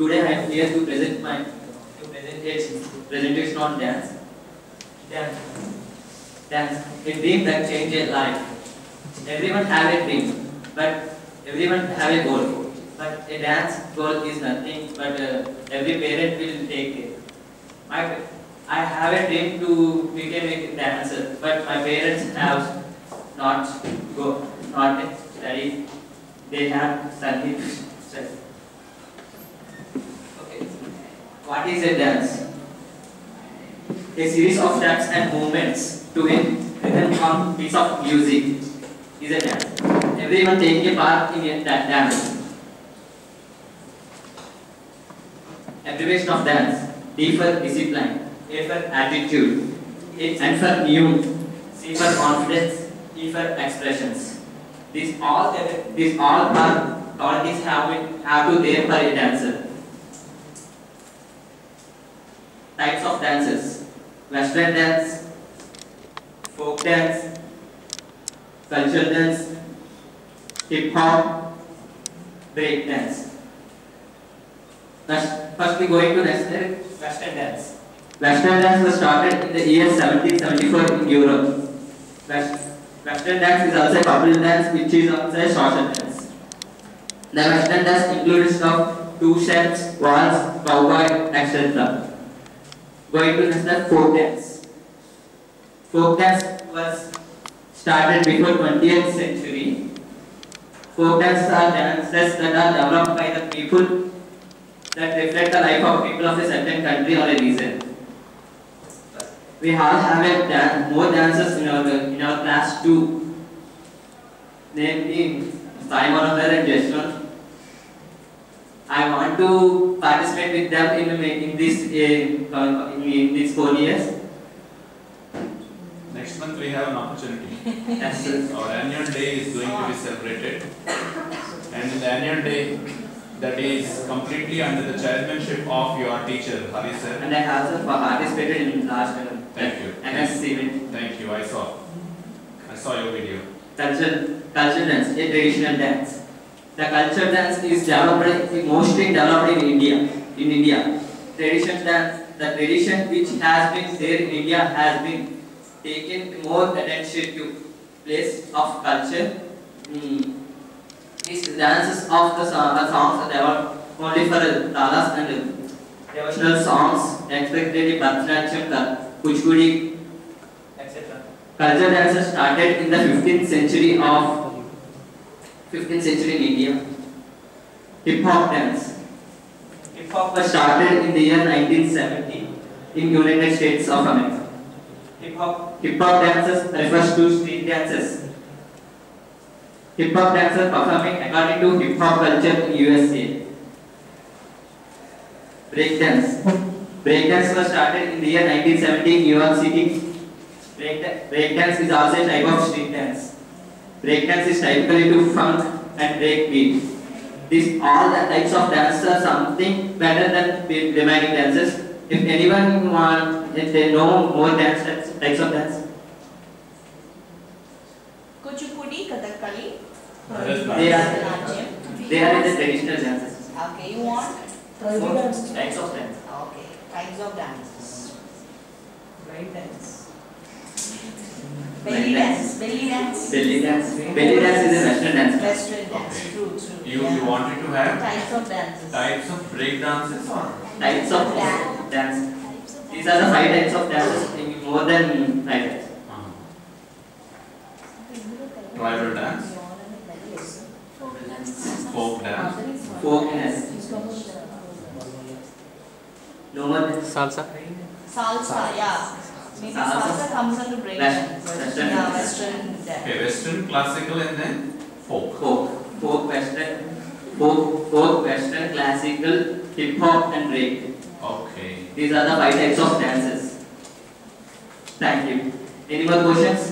Today I am here to present my to presentation presentation on dance. Dance. Dance. A dream that change a life. Everyone have a dream, but everyone have a goal. But a dance goal is nothing, but uh, every parent will take it. My, I have a dream to become a dancer, but my parents have not go, not study. They have studied. study. Okay. What is a dance? A series of steps and movements to a rhythm on piece of music is a dance. Everyone taking a part in a da- dance. Abbreviation of dance. D for discipline, A for attitude, and for new, C for confidence, E for expressions. These all these all are qualities have have to there for a dancer. Types of dances: Western dance, folk dance, cultural dance, hip hop, break dance. First, we going to Western, Western dance. Western dance was started in the year 1774 in Europe. West, Western dance is also a popular dance which is also a social dance. The Western dance includes of two steps, waltz, cowboy, etc. Going to next folk dance. Folk dance was started before 20th century. Folk dances are dances that are developed by the people that reflect the life of people of a certain country or a region. We all have a dan- more dances in our in our class too. Namely, Simon Manohar and Jeshwant. I want to participate with them in in this uh, in, in these four years. Next month we have an opportunity. Yes, sir. Our annual day is going to be celebrated. And the annual day, that is completely under the chairmanship of your teacher, Hari sir. And I also participated in last uh, Thank you. NS event. Thank you, I saw. I saw your video. Cultural, cultural dance, a traditional dance. The culture dance is developed, mostly developed in India. In India, traditional dance, the tradition which has been there in India has been taken more attention to place of culture. Mm. These dances of the song, songs are only for talas and devotional songs, expected Bharatanatyam, Kuchipudi, etc. Culture dances started in the 15th century of 15th century in India. Hip hop dance. Hip hop was started in the year 1970 in United States of America. Hip hop hip hop dances refers to street dances. Hip hop dancers performing according to hip hop culture in USA. Break dance. Break dance was started in the year 1970 in New York City. Break, da- break dance is also a type of street dance. Break dance is typically to funk and break beat. These all the types of dances are something better than the remaining dances. If anyone want, if they know more dance types types of dance, Kuchipudi, Kathakali, they are they are in the traditional dances. Okay, you want? Types of dance. Okay, kinds of dances. Right dance. Belly dance, belly dance. Belly dance. Belly dance is a western dance. Western dance, Okay. true, true. You, Yeah. you wanted to have Types of dances. types of break dances or? Types of dance. These are the five types of dances. in More than five types. Uh-huh. Tribal dance, folk dance, Folk dance. No more than Salsa. Salsa, yeah. Maybe Salsa. salsa comes under break West- Western Yeah, western okay, western, classical and then folk. folk, folk western, folk, folk western, classical, hip hop and break. Okay. These are the five types of dances. Thank you. Any more questions?